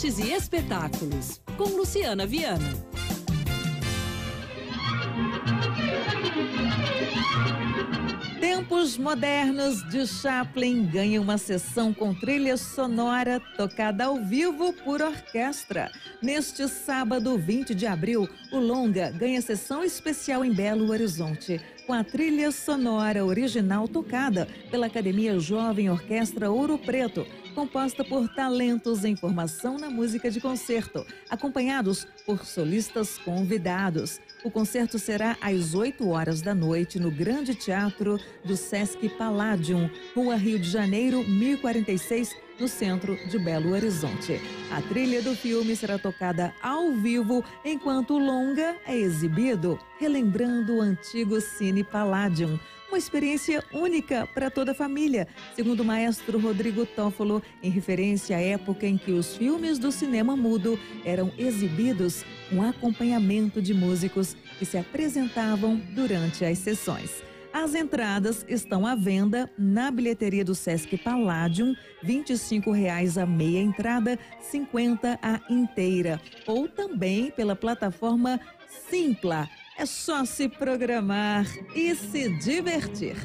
Artes e espetáculos, com Luciana Viana. Tempos Modernos de Chaplin ganha uma sessão com trilha sonora tocada ao vivo por orquestra. Neste sábado, 20 de abril, o Longa ganha sessão especial em Belo Horizonte, com a trilha sonora original tocada pela Academia Jovem Orquestra Ouro Preto composta por talentos em formação na música de concerto, acompanhados por solistas convidados. O concerto será às 8 horas da noite no Grande Teatro do Sesc Palladium, Rua Rio de Janeiro, 1046, no centro de Belo Horizonte. A trilha do filme será tocada ao vivo enquanto o longa é exibido, relembrando o antigo Cine Palladium uma experiência única para toda a família, segundo o maestro Rodrigo Toffolo, em referência à época em que os filmes do cinema mudo eram exibidos com acompanhamento de músicos que se apresentavam durante as sessões. As entradas estão à venda na bilheteria do Sesc Palladium, R$ 25,00 a meia entrada, 50 a inteira, ou também pela plataforma Simpla é só se programar e se divertir.